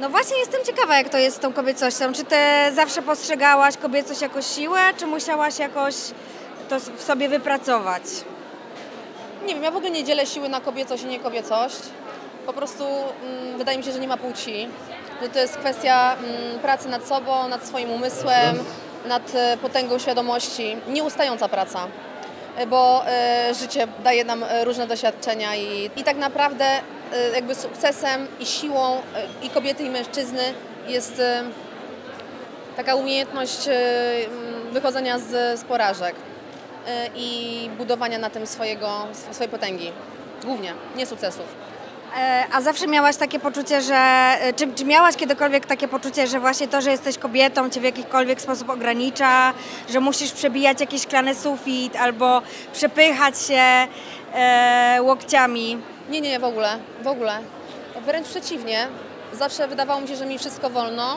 No właśnie jestem ciekawa, jak to jest z tą kobiecością. Czy ty zawsze postrzegałaś kobiecość jako siłę, czy musiałaś jakoś to w sobie wypracować? Nie wiem, ja w ogóle nie dzielę siły na kobiecość i nie kobiecość. Po prostu mm, wydaje mi się, że nie ma płci. Że to jest kwestia mm, pracy nad sobą, nad swoim umysłem, nad e, potęgą świadomości. Nieustająca praca. Bo e, życie daje nam e, różne doświadczenia i, i tak naprawdę e, jakby sukcesem i siłą i kobiety i mężczyzny jest taka umiejętność wychodzenia z, z porażek i budowania na tym swojego, swojej potęgi. Głównie, nie sukcesów. E, A zawsze miałaś takie poczucie, że. e, Czy, czy miałaś kiedykolwiek takie poczucie, że właśnie to, że jesteś kobietą, cię w jakikolwiek sposób ogranicza, że musisz przebijać jakiś szklany sufit albo przepychać się e, łokciami? Nie, nie, w ogóle, w ogóle. Wręcz przeciwnie. Zawsze wydawało mi się, że mi wszystko wolno,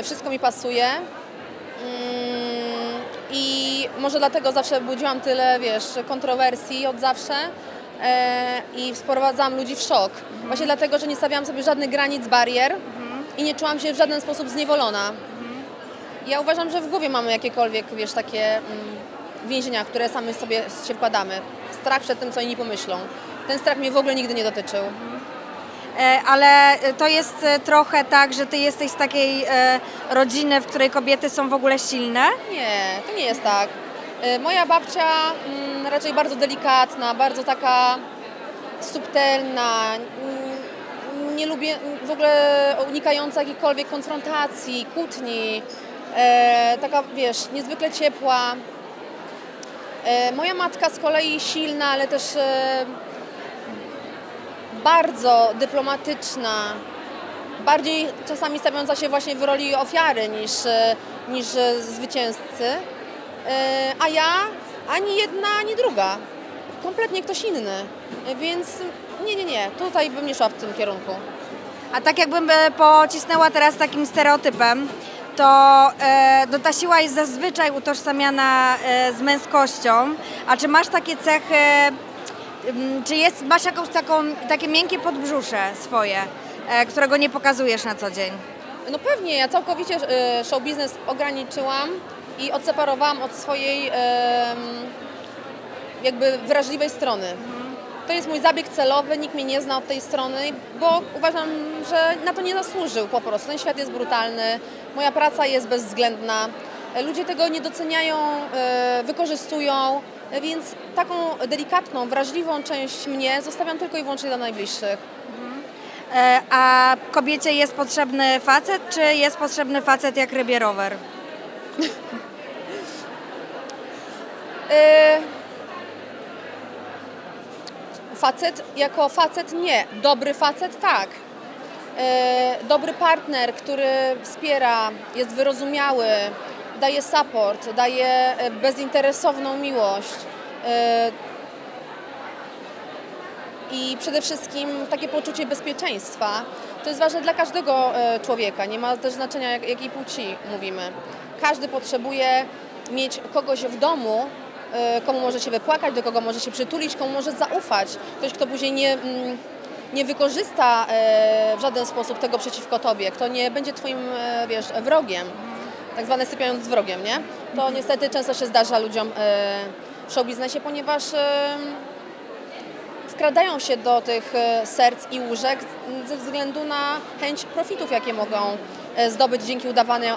y, wszystko mi pasuje. Mm, I może dlatego zawsze budziłam tyle, wiesz, kontrowersji od zawsze e, i sprowadzałam ludzi w szok. Właśnie dlatego, że nie stawiałam sobie żadnych granic, barier i nie czułam się w żaden sposób zniewolona. Ja uważam, że w głowie mamy jakiekolwiek, wiesz, takie mm, więzienia, które sami sobie się wkładamy. Strach przed tym, co inni pomyślą. Ten strach mnie w ogóle nigdy nie dotyczył. E, Ale to jest e, trochę tak, że ty jesteś z takiej e, rodziny, w której kobiety są w ogóle silne? Nie, to nie jest tak. Moja babcia mm, raczej bardzo delikatna, bardzo taka subtelna, nie lubię w ogóle unikająca jakiejkolwiek konfrontacji, kłótni, e, taka wiesz, niezwykle ciepła. E, moja matka z kolei silna, ale też e, bardzo dyplomatyczna, bardziej czasami stawiająca się właśnie w roli ofiary niż, e, niż e, zwycięzcy. E, A ja ani jedna, ani druga. Kompletnie ktoś inny. Więc nie, nie, nie. Tutaj bym nie szła w tym kierunku. A tak jakbym pocisnęła teraz takim stereotypem, to e, no ta siła jest zazwyczaj utożsamiana e, z męskością. A czy masz takie cechy, mm, czy jest, masz jakąś taką, takie miękkie podbrzusze swoje, e, którego nie pokazujesz na co dzień? No pewnie, ja całkowicie e, show biznes ograniczyłam i odseparowałam od swojej jakby wrażliwej strony. To jest mój zabieg celowy, nikt mnie nie zna od tej strony, bo uważam, że na to nie zasłużył po prostu. Ten świat jest brutalny, moja praca jest bezwzględna, ludzie tego nie doceniają, e, wykorzystują, więc taką delikatną, wrażliwą część mnie zostawiam tylko i wyłącznie dla najbliższych. E, a kobiecie jest potrzebny facet, czy jest potrzebny facet jak rybie rower? E, Facet jako facet nie, dobry facet tak. E, Dobry partner, który wspiera, jest wyrozumiały, daje support, daje e, bezinteresowną miłość. I przede wszystkim takie poczucie bezpieczeństwa. To jest ważne dla każdego człowieka, nie ma też znaczenia jak, jakiej płci mówimy. Każdy potrzebuje mieć kogoś w domu, komu może się wypłakać, do kogo może się przytulić, komu może zaufać. Ktoś, kto później nie, mm, nie wykorzysta e, w żaden sposób tego przeciwko tobie, kto nie będzie twoim, e, wiesz, wrogiem, tak zwane sypiając z wrogiem, nie? To niestety często się zdarza ludziom e, w show biznesie, ponieważ e, wkradają się do tych e, serc i łóżek ze względu na chęć profitów, jakie mogą e, zdobyć dzięki udawaniu,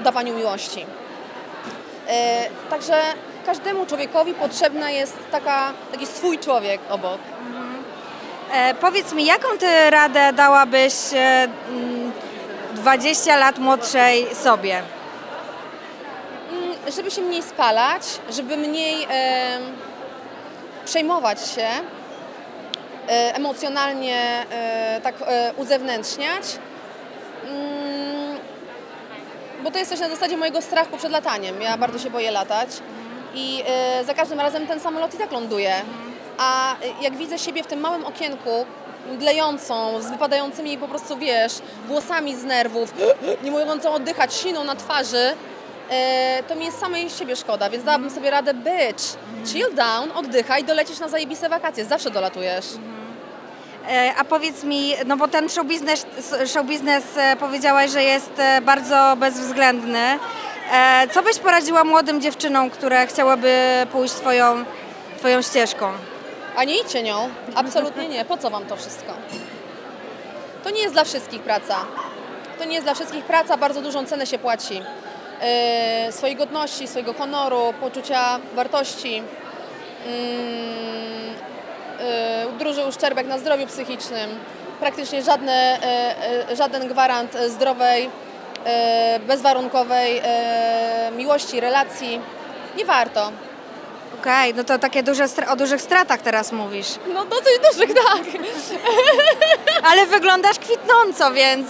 udawaniu miłości. E, Także każdemu człowiekowi potrzebna jest taka, taki swój człowiek obok. E, powiedz mi, jaką ty radę dałabyś e, mm, 20 lat młodszej sobie? Mm, Żeby się mniej spalać, żeby mniej e, przejmować się, e, emocjonalnie e, tak e, uzewnętrzniać. Mm, Bo to jest coś na zasadzie mojego strachu przed lataniem. Ja bardzo się boję latać i e, za każdym razem ten samolot i tak ląduje. A jak widzę siebie w tym małym okienku, mdlejącą, z wypadającymi po prostu, wiesz, włosami z nerwów, nie mogącą oddychać, siną na twarzy, e, to mi jest samej siebie szkoda, więc dałabym sobie radę, bitch, chill down, oddychaj, dolecisz na zajebiste wakacje, zawsze dolatujesz. E, A powiedz mi, no bo ten show biznes, show biznes e, powiedziałaś, że jest bardzo bezwzględny. E, Co byś poradziła młodym dziewczynom, które chciałyby pójść twoją, twoją ścieżką? A nie idźcie nią. Absolutnie nie. Po co wam to wszystko? To nie jest dla wszystkich praca. To nie jest dla wszystkich praca, bardzo dużą cenę się płaci. Yy, swojej godności, swojego honoru, poczucia wartości. Yy, yy, duży uszczerbek na zdrowiu psychicznym. Praktycznie żadne, żaden gwarant zdrowej, bezwarunkowej yy, miłości, relacji. Nie warto. Okej, no to takie duże, o dużych stratach teraz mówisz. No dosyć dużych, tak. Ale wyglądasz kwitnąco, więc...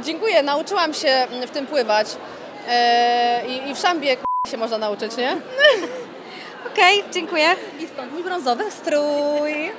Dziękuję, nauczyłam się w tym pływać. E, i, I w szambie się można nauczyć, nie? Okej, dziękuję. I stąd mój brązowy strój.